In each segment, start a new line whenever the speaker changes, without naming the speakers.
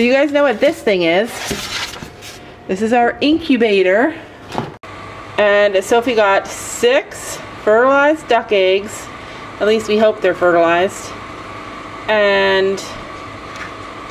So you guys know what this thing is. This is our incubator. And Sophie got six fertilized duck eggs. At least we hope they're fertilized. And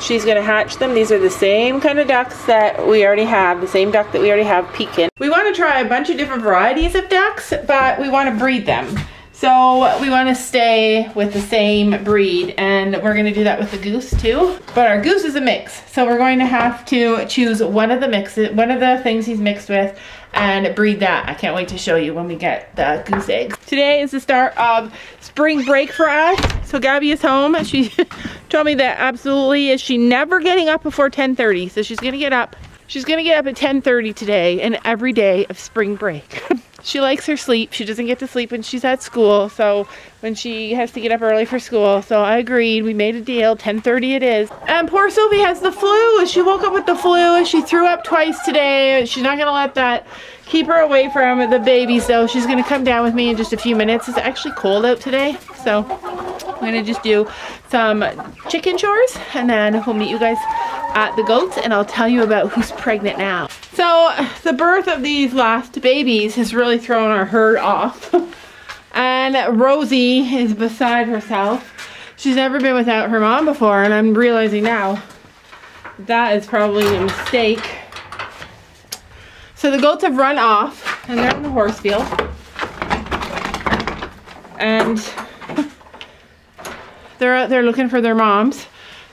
she's gonna hatch them. These are the same kind of ducks that we already have, the same duck that we already have Pekin. We wanna try a bunch of different varieties of ducks, but we wanna breed them. So we want to stay with the same breed and we're going to do that with the goose too. But our goose is a mix. So we're going to have to choose one of the mixes, one of the things he's mixed with and breed that. I can't wait to show you when we get the goose eggs. Today is the start of spring break for us. So Gabby is home. She told me that absolutely is she never getting up before 10.30. So she's going to get up. She's to get up at 10.30 today and every day of spring break. she likes her sleep. She doesn't get to sleep when she's at school. So when she has to get up early for school. So I agreed. We made a deal. 10.30 it is. And poor Sophie has the flu. She woke up with the flu. She threw up twice today. She's not going to let that keep her away from the babies though. She's going to come down with me in just a few minutes. It's actually cold out today. So I'm going to just do some chicken chores and then we'll meet you guys at the goats and I'll tell you about who's pregnant now. So the birth of these last babies has really thrown our herd off. and Rosie is beside herself. She's never been without her mom before and I'm realizing now that is probably a mistake. So the goats have run off and they're in the horse field. And they're out there looking for their moms.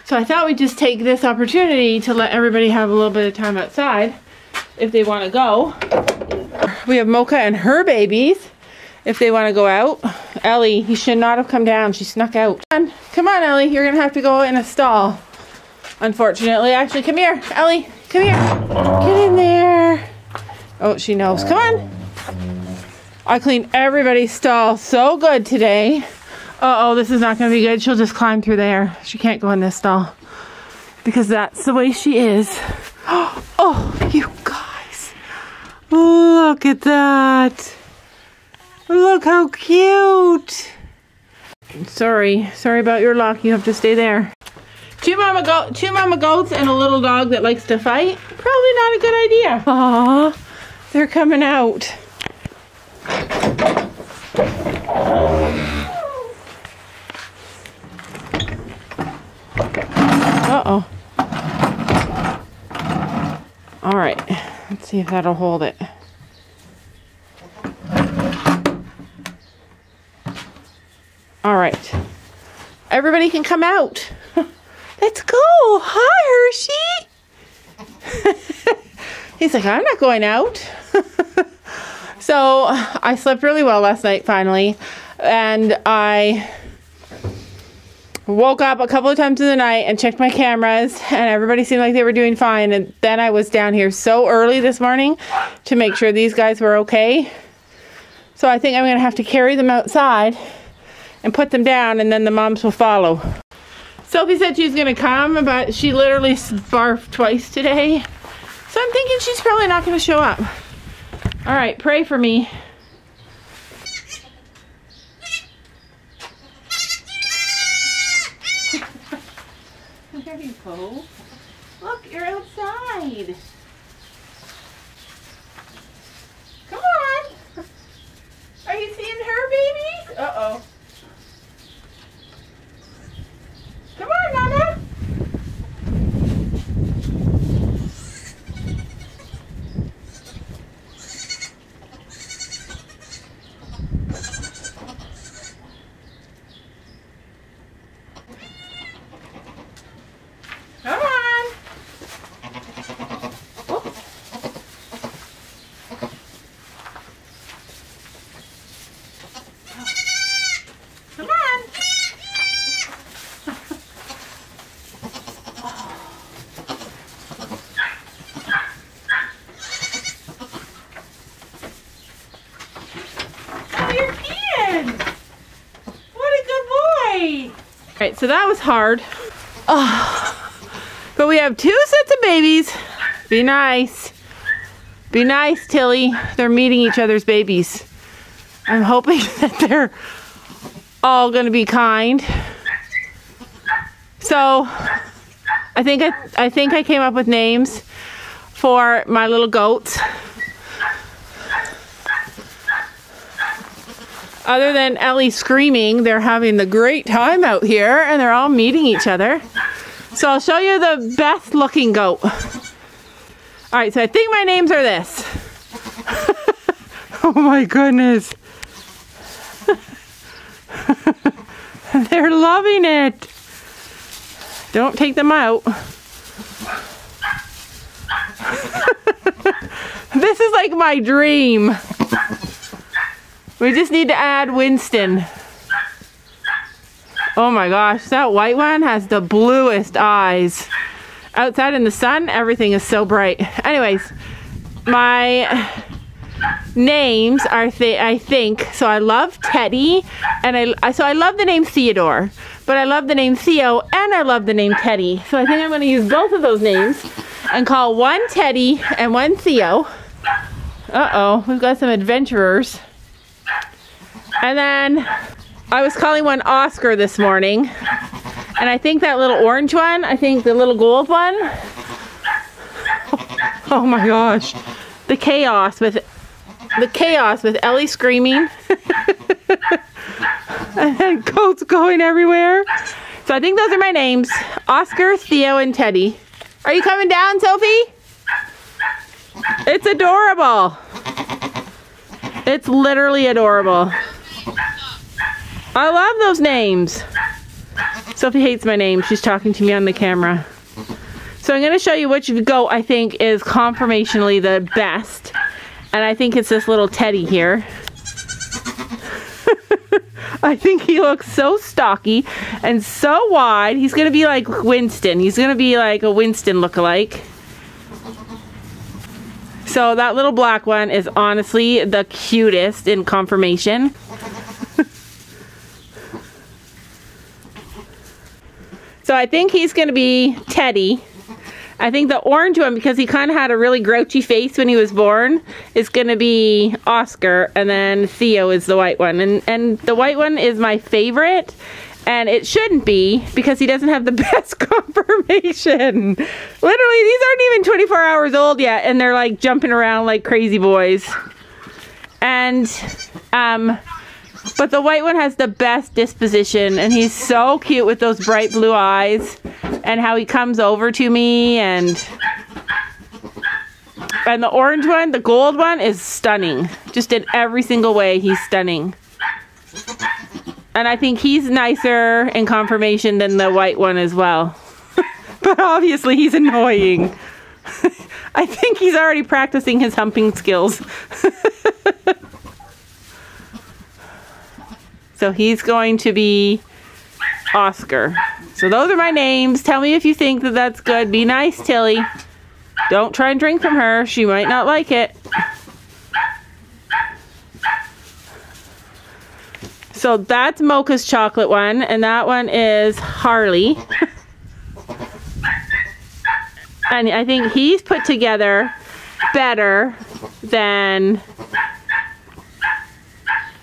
So I thought we'd just take this opportunity to let everybody have a little bit of time outside if they want to go. We have Mocha and her babies if they want to go out. Ellie, you should not have come down. She snuck out. Come on, come on Ellie. You're going to have to go in a stall. Unfortunately. Actually, come here. Ellie, come here. Get in there. Oh, she knows. Come on. I cleaned everybody's stall so good today. Uh-oh, this is not going to be good. She'll just climb through there. She can't go in this stall. Because that's the way she is. Oh, Oh. Look at that. Look how cute. Sorry. Sorry about your luck. You have to stay there. Two mama, go two mama goats and a little dog that likes to fight? Probably not a good idea. Aw, they're coming out. Uh-oh. All right, let's see if that'll hold it. All right, everybody can come out. Let's go. Hi, Hershey. He's like, I'm not going out. so I slept really well last night, finally. And I woke up a couple of times in the night and checked my cameras and everybody seemed like they were doing fine and then I was down here so early this morning to make sure these guys were okay. So I think I'm going to have to carry them outside and put them down and then the moms will follow. Sophie said she's going to come but she literally barfed twice today. So I'm thinking she's probably not going to show up. All right, pray for me. There you go. Look, you're outside. Come on. Are you seeing her babies? Uh-oh. Come on, Mama. Come on. Oh. Come on. Oh, you're peeing. What a good boy. All right, so that was hard. Oh. But we have two sets of babies. Be nice. Be nice, Tilly. They're meeting each other's babies. I'm hoping that they're all to be kind. So, I think I, I think I came up with names for my little goats. Other than Ellie screaming, they're having the great time out here and they're all meeting each other. So I'll show you the best looking goat. All right, so I think my names are this. oh my goodness. they're loving it. Don't take them out. this is like my dream. We just need to add Winston. Oh my gosh, that white one has the bluest eyes. Outside in the sun, everything is so bright. Anyways, my names are th I think so I love Teddy and I so I love the name Theodore but I love the name Theo and I love the name Teddy so I think I'm going to use both of those names and call one Teddy and one Theo uh-oh we've got some adventurers and then I was calling one Oscar this morning. And I think that little orange one, I think the little gold one. Oh my gosh. The chaos with the chaos with Ellie screaming. and then coats going everywhere. So I think those are my names. Oscar, Theo, and Teddy. Are you coming down, Sophie? It's adorable. It's literally adorable. I love those names. Sophie hates my name. She's talking to me on the camera. So I'm going to show you which goat I think is confirmationally the best. And I think it's this little teddy here. I think he looks so stocky and so wide. He's going to be like Winston. He's going to be like a Winston look-alike. So that little black one is honestly the cutest in conformation. So I think he's going to be Teddy. I think the orange one, because he kind of had a really grouchy face when he was born, is going to be Oscar. And then Theo is the white one. And, and the white one is my favorite. And it shouldn't be because he doesn't have the best confirmation. Literally, these aren't even 24 hours old yet. And they're like jumping around like crazy boys. And um, but the white one has the best disposition and he's so cute with those bright blue eyes and how he comes over to me and and the orange one, the gold one is stunning. Just in every single way he's stunning. And I think he's nicer in conformation than the white one as well. but obviously he's annoying. I think he's already practicing his humping skills. So he's going to be Oscar. So those are my names. Tell me if you think that that's good. Be nice, Tilly. Don't try and drink from her. She might not like it. So that's Mocha's chocolate one, and that one is Harley. and I think he's put together better than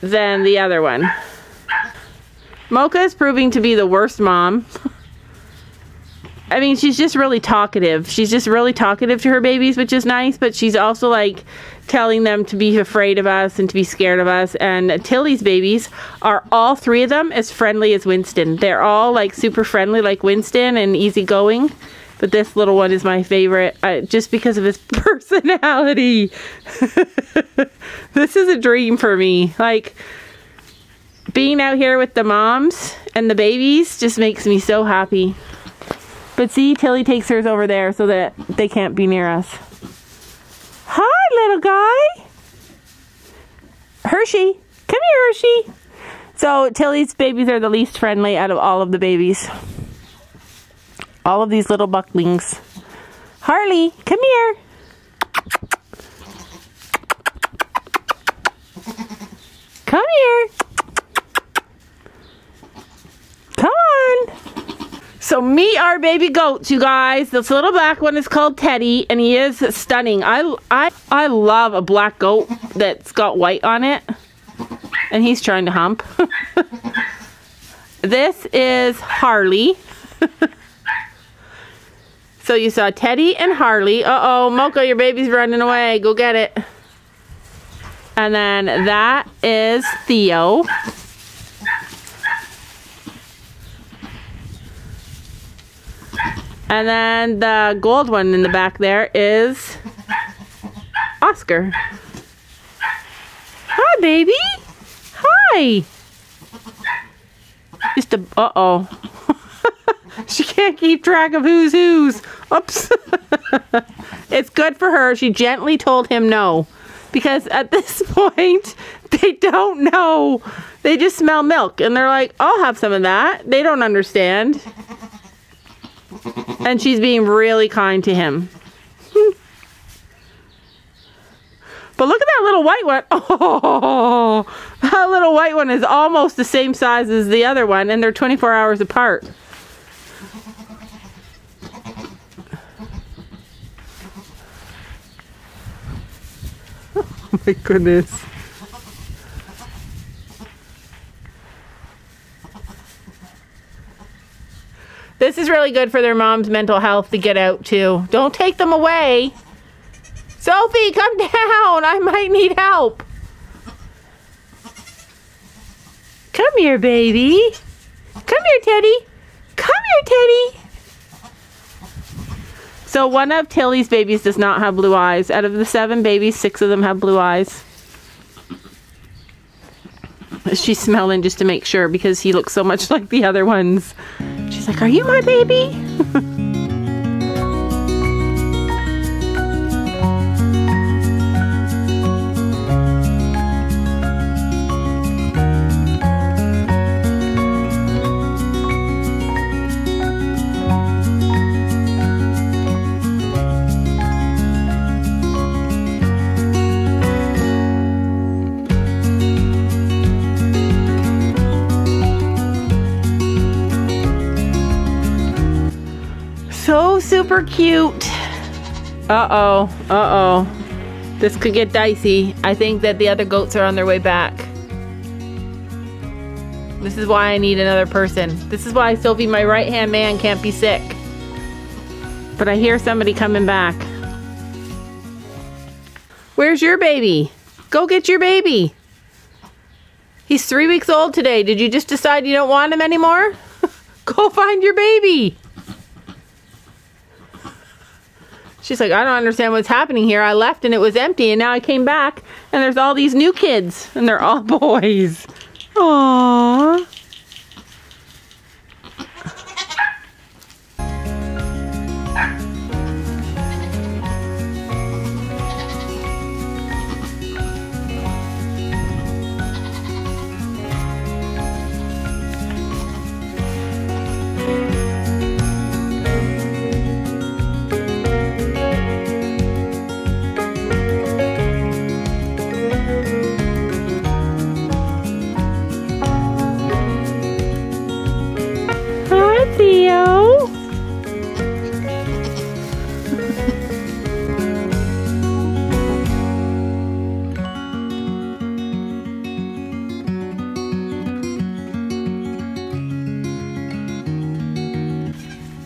than the other one. Mocha is proving to be the worst mom. I mean, she's just really talkative. She's just really talkative to her babies, which is nice, but she's also like telling them to be afraid of us and to be scared of us. And Tilly's babies are all three of them as friendly as Winston. They're all like super friendly, like Winston and easygoing. But this little one is my favorite uh, just because of his personality. this is a dream for me. Like, being out here with the moms and the babies just makes me so happy. But see, Tilly takes hers over there so that they can't be near us. Hi, little guy. Hershey. Come here, Hershey. So Tilly's babies are the least friendly out of all of the babies. All of these little bucklings. Harley, come here. Come here. So meet our baby goats, you guys. This little black one is called Teddy, and he is stunning. I, I, I love a black goat that's got white on it. And he's trying to hump. this is Harley. So you saw Teddy and Harley. Uh-oh, Mocha, your baby's running away. Go get it. And then that is Theo. And then the gold one in the back there is Oscar. Hi, baby. Hi. Just a, uh-oh. she can't keep track of who's who's. Oops. it's good for her. She gently told him no. Because at this point, they don't know. They just smell milk. And they're like, I'll have some of that. They don't understand. And she's being really kind to him. But look at that little white one. Oh, that little white one is almost the same size as the other one, and they're 24 hours apart. Oh my goodness. This is really good for their mom's mental health to get out too. Don't take them away. Sophie, come down. I might need help. Come here, baby. Come here, Teddy. Come here, Teddy. So one of Tilly's babies does not have blue eyes. Out of the seven babies, six of them have blue eyes. She's smelling just to make sure because he looks so much like the other ones. Like, are you my baby? super cute. Uh-oh, uh-oh. This could get dicey. I think that the other goats are on their way back. This is why I need another person. This is why Sophie, my right-hand man, can't be sick. But I hear somebody coming back. Where's your baby? Go get your baby. He's three weeks old today. Did you just decide you don't want him anymore? Go find your baby. She's like, I don't understand what's happening here. I left and it was empty and now I came back and there's all these new kids and they're all boys. Aww.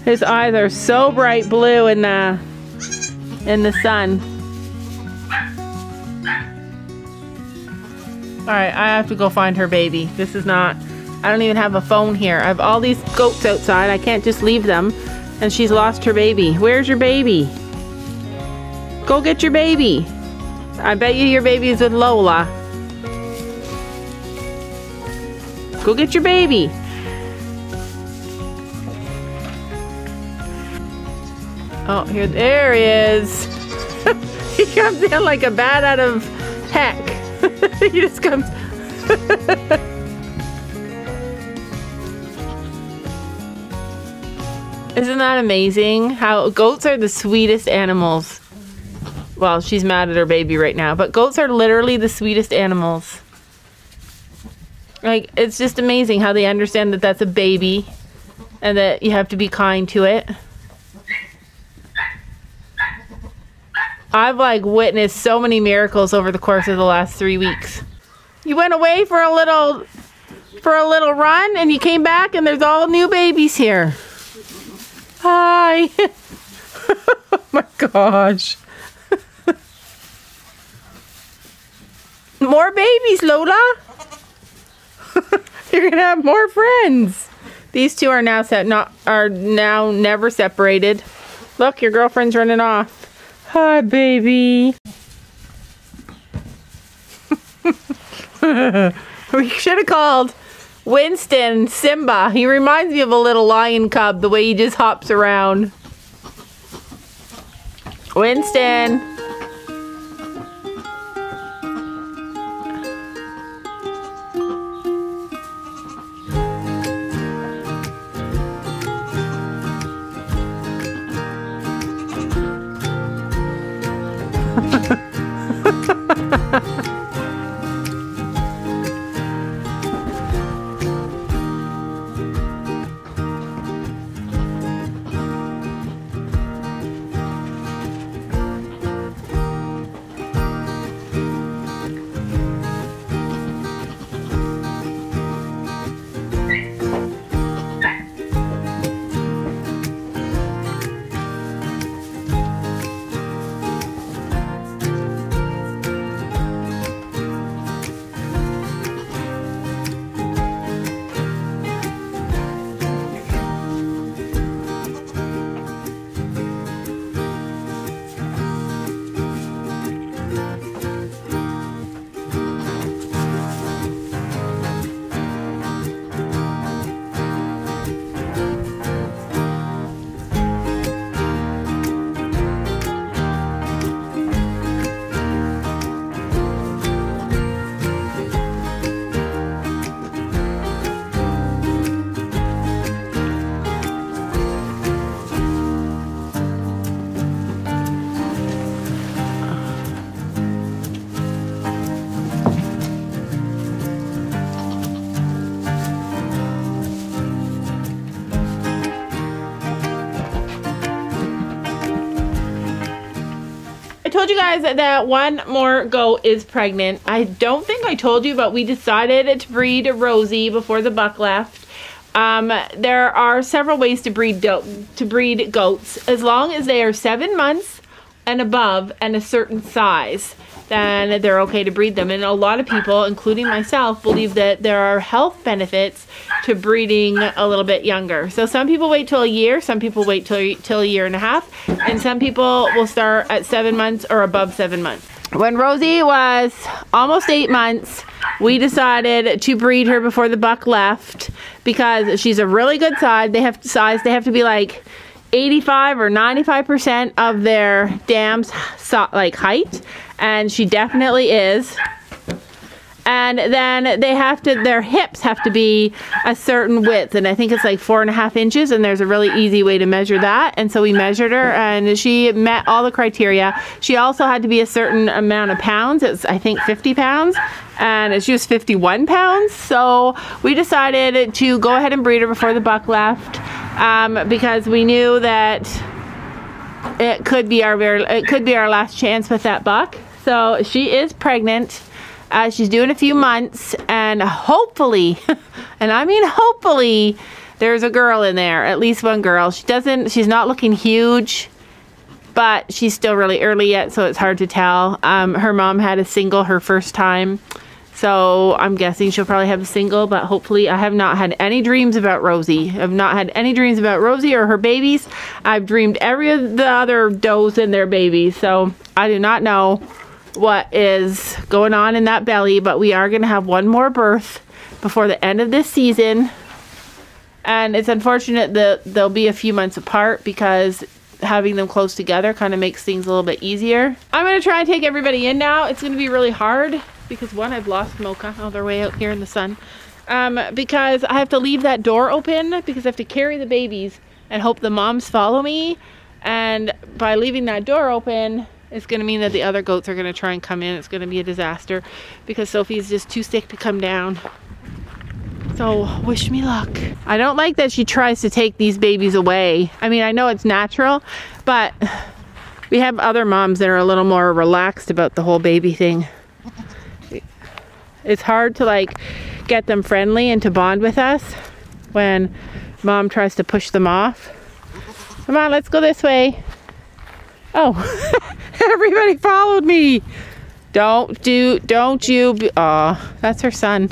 His eyes are so bright blue in the in the sun. All right, I have to go find her baby. This is not I don't even have a phone here. I have all these goats outside. I can't just leave them. And she's lost her baby. Where's your baby? Go get your baby. I bet you your baby is with Lola. Go get your baby. Oh, here, there he is. he comes in like a bat out of heck. he just comes. Isn't that amazing? How goats are the sweetest animals. Well, she's mad at her baby right now, but goats are literally the sweetest animals. Like, it's just amazing how they understand that that's a baby and that you have to be kind to it. I've like witnessed so many miracles over the course of the last three weeks. You went away for a little for a little run and you came back and there's all new babies here. Hi. oh my gosh. more babies, Lola. You're gonna have more friends. These two are now set not are now never separated. Look, your girlfriend's running off. Hi, baby. we should have called Winston Simba. He reminds me of a little lion cub, the way he just hops around. Winston. Told you guys that one more goat is pregnant. I don't think I told you, but we decided to breed Rosie before the buck left. Um, there are several ways to breed to breed goats, as long as they are seven months and above and a certain size then they're okay to breed them. And a lot of people, including myself, believe that there are health benefits to breeding a little bit younger. So some people wait till a year, some people wait till, till a year and a half, and some people will start at seven months or above seven months. When Rosie was almost eight months, we decided to breed her before the buck left because she's a really good size. They have to size. They have to be like 85 or 95% of their dam's like height. And she definitely is and then they have to their hips have to be a certain width and i think it's like four and a half inches and there's a really easy way to measure that. And so we measured her and she met all the criteria. She also had to be a certain amount of pounds. It's i think 50 pounds and she was 51 pounds. So we decided to go ahead and breed her before the buck left um, because we knew that it could be our very it could be our last chance with that buck. So she is pregnant. Uh, she's doing a few months and hopefully, and I mean hopefully, there's a girl in there, at least one girl. She doesn't, she's not looking huge, but she's still really early yet, so it's hard to tell. Um, her mom had a single her first time. So I'm guessing she'll probably have a single, but hopefully I have not had any dreams about Rosie. I've not had any dreams about Rosie or her babies. I've dreamed every of the other does and their babies. So I do not know what is going on in that belly, but we are going to have one more birth before the end of this season. And it's unfortunate that they'll be a few months apart because having them close together kind of makes things a little bit easier. I'm going to try and take everybody in now. It's going to be really hard because one, I've lost Mocha. Oh, they're way out here in the sun. Um, because I have to leave that door open because I have to carry the babies and hope the moms follow me. And by leaving that door open, it's going to mean that the other goats are going to try and come in. It's going to be a disaster because Sophie's just too sick to come down. So wish me luck. I don't like that she tries to take these babies away. I mean, I know it's natural, but we have other moms that are a little more relaxed about the whole baby thing. It's hard to like get them friendly and to bond with us when mom tries to push them off. Come on, let's go this way. Oh, everybody followed me. Don't do, don't you, be, that's her son.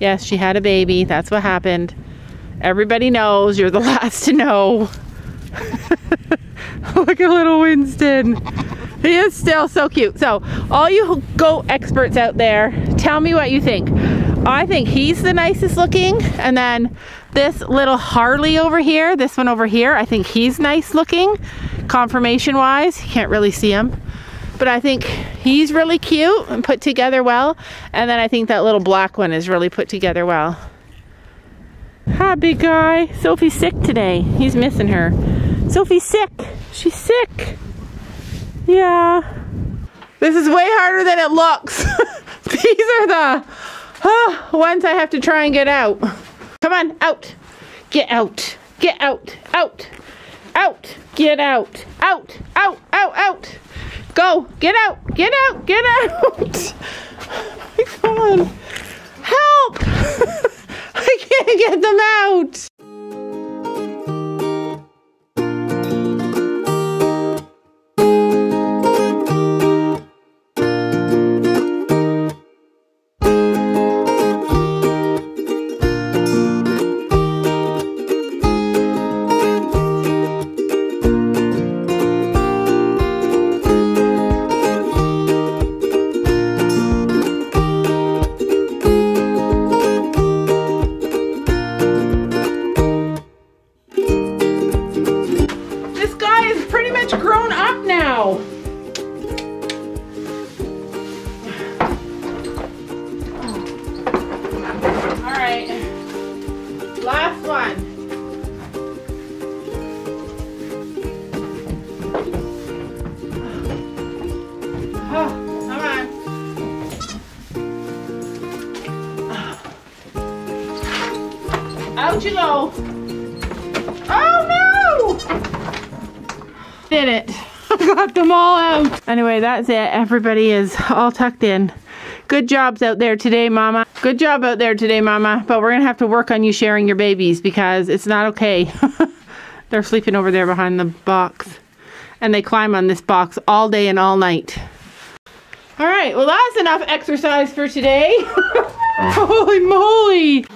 Yes, she had a baby. That's what happened. Everybody knows. You're the last to know. Look at little Winston. He is still so cute. So, all you goat experts out there, tell me what you think. I think he's the nicest looking. And then this little Harley over here, this one over here, I think he's nice looking. Conformation wise, you can't really see him. But I think he's really cute and put together well. And then I think that little black one is really put together well. Hi, big guy. Sophie's sick today. He's missing her. Sophie's sick. She's sick. Yeah. This is way harder than it looks. These are the oh, ones I have to try and get out. Come on, out. Get out. Get out. Out. Out. Get out. Out. Out. Out. Out. Go. Get out. Get out. Get out. Come on. Help. I can't get them out. Out you go. Oh no! Did it. I got them all out. Anyway, that's it. Everybody is all tucked in. Good jobs out there today, Mama. Good job out there today, Mama. But we're going to have to work on you sharing your babies because it's not okay. They're sleeping over there behind the box. And they climb on this box all day and all night. All right, well, that's enough exercise for today. Holy moly!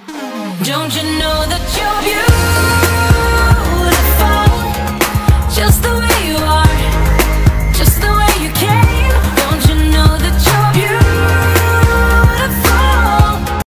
Don't you know that you're beautiful? Just the